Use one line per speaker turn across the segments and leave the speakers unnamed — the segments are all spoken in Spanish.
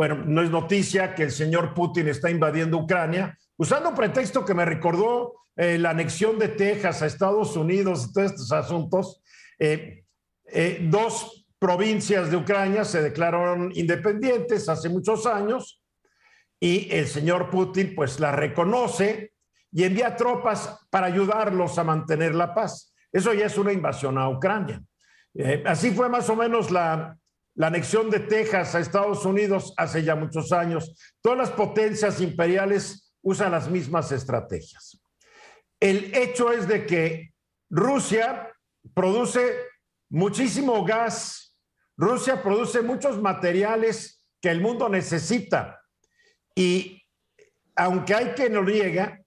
bueno, no es noticia que el señor Putin está invadiendo Ucrania, usando un pretexto que me recordó eh, la anexión de Texas a Estados Unidos, todos estos asuntos. Eh, eh, dos provincias de Ucrania se declararon independientes hace muchos años y el señor Putin pues la reconoce y envía tropas para ayudarlos a mantener la paz. Eso ya es una invasión a Ucrania. así fue más o menos la, la anexión de Texas a Estados Unidos hace ya muchos años. Todas las potencias imperiales usan las mismas estrategias. El hecho es de que Rusia produce muchísimo gas, Rusia produce muchos materiales que el mundo necesita y aunque hay que no niega,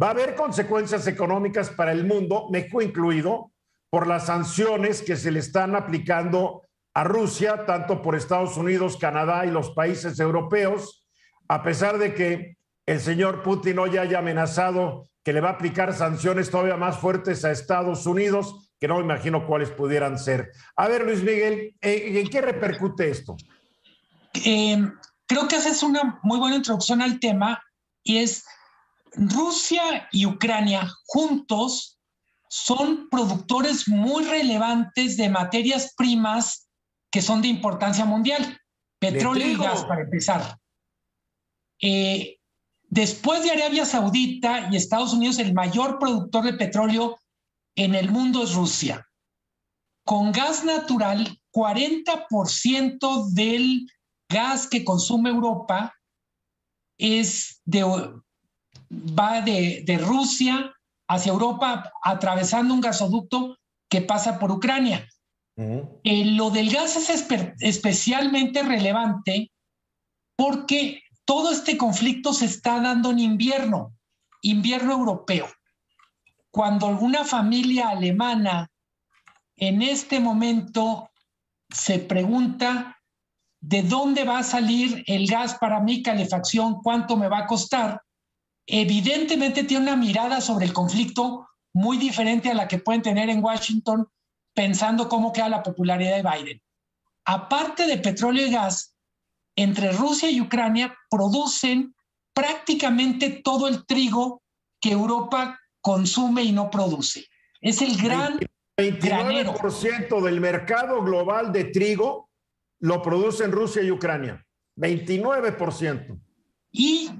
va a haber consecuencias económicas para el mundo, México incluido, por las sanciones que se le están aplicando a Rusia, tanto por Estados Unidos, Canadá y los países europeos, a pesar de que el señor Putin hoy haya amenazado que le va a aplicar sanciones todavía más fuertes a Estados Unidos, que no me imagino cuáles pudieran ser. A ver, Luis Miguel, ¿en qué repercute esto?
Eh, creo que haces una muy buena introducción al tema y es Rusia y Ucrania juntos son productores muy relevantes de materias primas que son de importancia mundial. Petróleo y gas, para empezar. Eh, después de Arabia Saudita y Estados Unidos, el mayor productor de petróleo en el mundo es Rusia. Con gas natural, 40% del gas que consume Europa es de, va de, de Rusia hacia Europa atravesando un gasoducto que pasa por Ucrania. Eh, lo del gas es especialmente relevante porque todo este conflicto se está dando en invierno, invierno europeo. Cuando alguna familia alemana en este momento se pregunta de dónde va a salir el gas para mi calefacción, cuánto me va a costar, evidentemente tiene una mirada sobre el conflicto muy diferente a la que pueden tener en Washington pensando cómo queda la popularidad de Biden. Aparte de petróleo y gas, entre Rusia y Ucrania producen prácticamente todo el trigo que Europa consume y no produce. Es el gran
29% del mercado global de trigo lo producen Rusia y Ucrania. 29%.
Y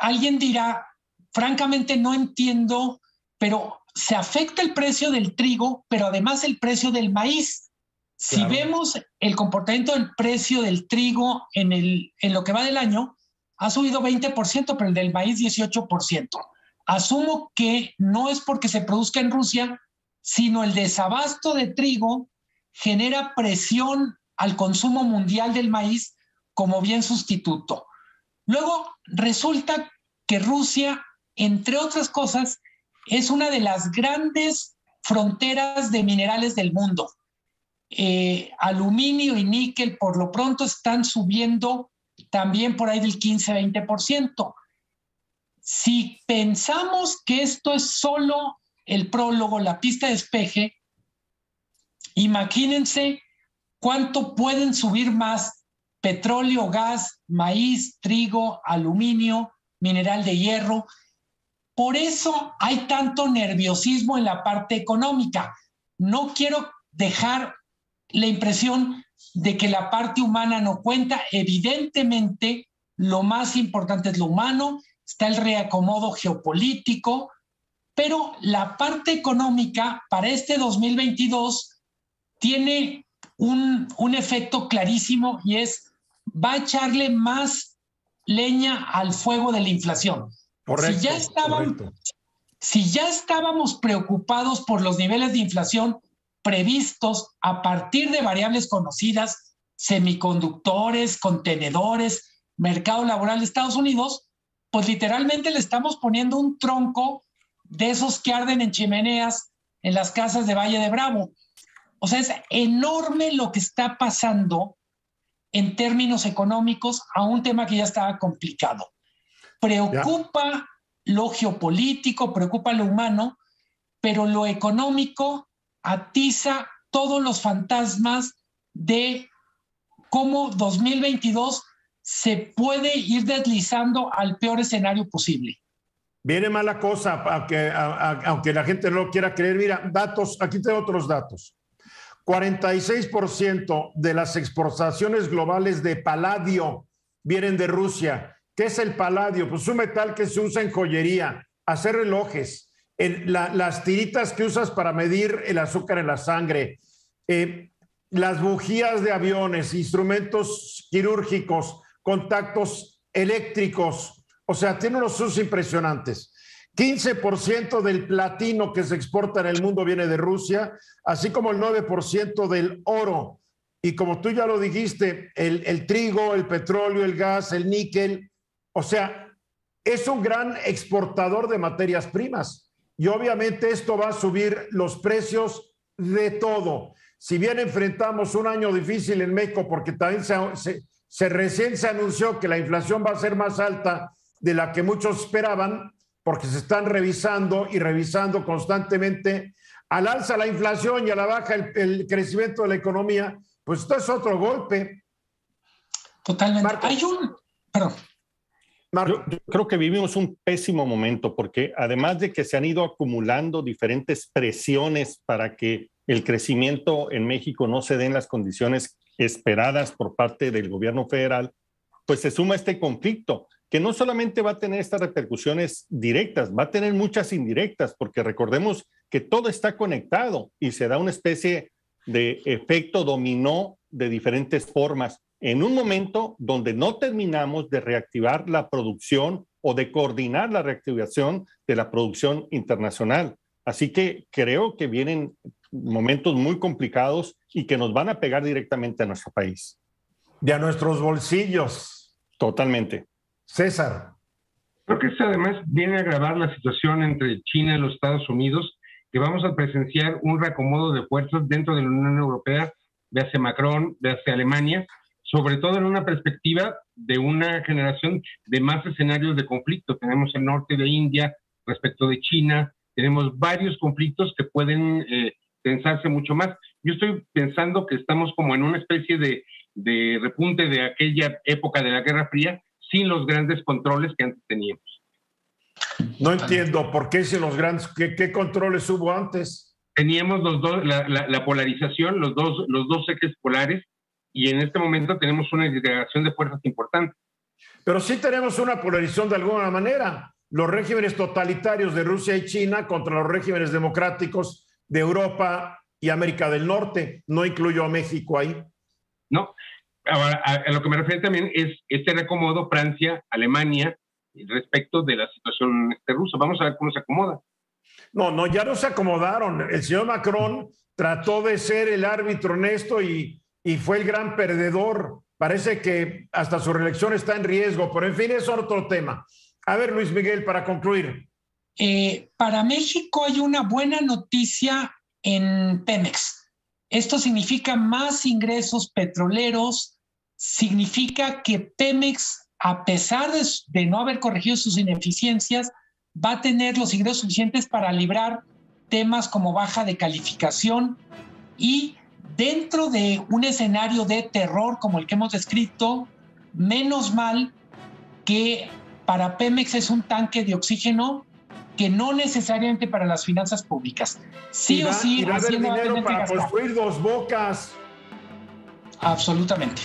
alguien dirá, francamente no entiendo, pero se afecta el precio del trigo, pero además el precio del maíz. Si vemos el comportamiento del precio del trigo en, el, en lo que va del año, ha subido 20%, pero el del maíz 18%. Asumo que no es porque se produzca en Rusia, sino el desabasto de trigo genera presión al consumo mundial del maíz como bien sustituto. Luego resulta que Rusia, entre otras cosas, es una de las grandes fronteras de minerales del mundo. Eh, aluminio y níquel por lo pronto están subiendo también por ahí del 15-20%. Si pensamos que esto es solo el prólogo, la pista de despeje, imagínense cuánto pueden subir más petróleo, gas, maíz, trigo, aluminio, mineral de hierro por eso hay tanto nerviosismo en la parte económica. No quiero dejar la impresión de que la parte humana no cuenta. Evidentemente, lo más importante es lo humano, está el reacomodo geopolítico, pero la parte económica para este 2022 tiene un, un efecto clarísimo y es, va a echarle más leña al fuego de la inflación si, ya si ya estábamos preocupados por los niveles de inflación previstos a partir de variables conocidas, semiconductores, contenedores, mercado laboral de Estados Unidos, pues literalmente le estamos poniendo un tronco de esos que arden en chimeneas en las casas de Valle de Bravo. O sea, es enorme lo que está pasando en términos económicos a un tema que ya estaba complicado. Preocupa lo geopolítico, preocupa lo humano, pero lo económico atiza todos los fantasmas de cómo 2022 se puede ir deslizando al peor escenario posible.
Viene mala cosa, aunque, aunque la gente no lo quiera creer. Mira, datos, aquí tengo otros datos. 46% de las exportaciones globales de paladio vienen de Rusia. ¿Qué es el paladio? Pues un metal que se usa en joyería, hacer relojes, las tiritas que usas para medir el azúcar en la sangre, eh, las bujías de aviones, instrumentos quirúrgicos, contactos eléctricos. O sea, tiene unos usos impresionantes. 15% del platino que se exporta en el mundo viene de Rusia, así como el 9% del oro. Y como tú ya lo dijiste, el, trigo, el petróleo, el gas, el níquel. O sea, es un gran exportador de materias primas. Y obviamente esto va a subir los precios de todo. Si bien enfrentamos un año difícil en México, porque también se, se recién se anunció que la inflación va a ser más alta de la que muchos esperaban, porque se están revisando y revisando constantemente al alza la inflación y a la baja el, crecimiento de la economía, pues esto es otro golpe.
Totalmente. Hay un. Perdón.
Yo, creo que vivimos un pésimo momento porque además de que se han ido acumulando diferentes presiones para que el crecimiento en México no se den las condiciones esperadas por parte del gobierno federal, pues se suma este conflicto, que no solamente va a tener estas repercusiones directas, va a tener muchas indirectas, porque recordemos que todo está conectado y se da una especie de efecto dominó de diferentes formas en un momento donde no terminamos de reactivar la producción o de coordinar la reactivación de la producción internacional. Así que creo que vienen momentos muy complicados y que nos van a pegar directamente a nuestro país.
De a nuestros bolsillos.
Totalmente.
César.
Creo que esto además viene a agravar la situación entre China y los Estados Unidos, que vamos a presenciar un reacomodo de fuerzas dentro de la Unión Europea, de hacia Macron, de hacia Alemania, sobre todo en una perspectiva de una generación de más escenarios de conflicto. Tenemos el norte de India respecto de China, tenemos varios conflictos que pueden eh, pensarse mucho más. Yo estoy pensando que estamos como en una especie de, de repunte de aquella época de la Guerra Fría sin los grandes controles que antes teníamos.
No entiendo por qué sin los grandes, ¿qué, qué controles hubo antes?
Teníamos los dos, la, la, polarización, los dos, los dos ejes polares, y en este momento tenemos una integración de fuerzas importante.
Pero sí tenemos una polarización de alguna manera. Los regímenes totalitarios de Rusia y China contra los regímenes democráticos de Europa y América del Norte. No incluyo a México ahí.
No. Ahora, a, lo que me refiero también es este reacomodo Francia, Alemania, respecto de la situación este, rusa. Vamos a ver cómo se acomoda.
No, no, ya no se acomodaron. El señor Macron trató de ser el árbitro honesto y, y fue el gran perdedor. Parece que hasta su reelección está en riesgo, pero en fin, es otro tema. A ver, Luis Miguel, para concluir.
Eh, para México hay una buena noticia en Pemex. Esto significa más ingresos petroleros, significa que Pemex, a pesar de, no haber corregido sus ineficiencias, va a tener los ingresos suficientes para librar temas como baja de calificación y dentro de un escenario de terror como el que hemos descrito, menos mal que para Pemex es un tanque de oxígeno que no necesariamente para las finanzas públicas. Sí o sí,
dinero para construir dos bocas.
Absolutamente.